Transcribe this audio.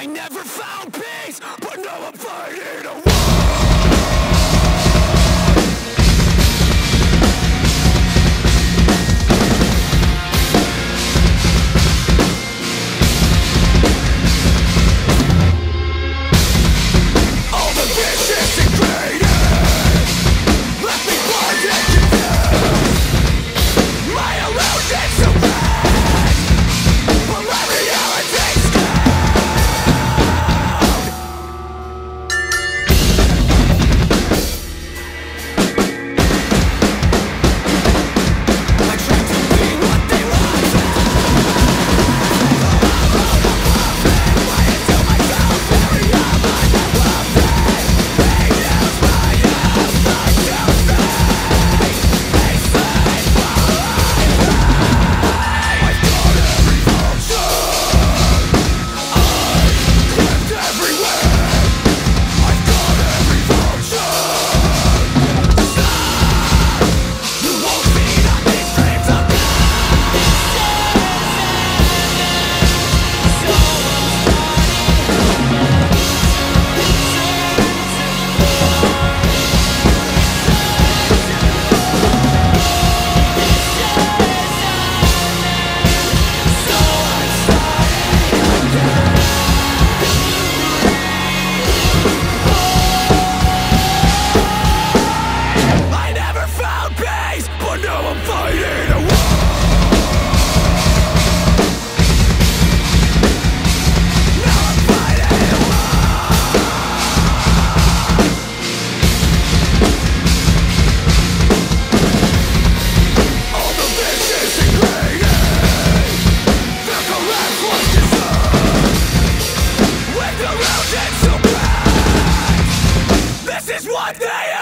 I never found peace, but now I'm fighting. a. What do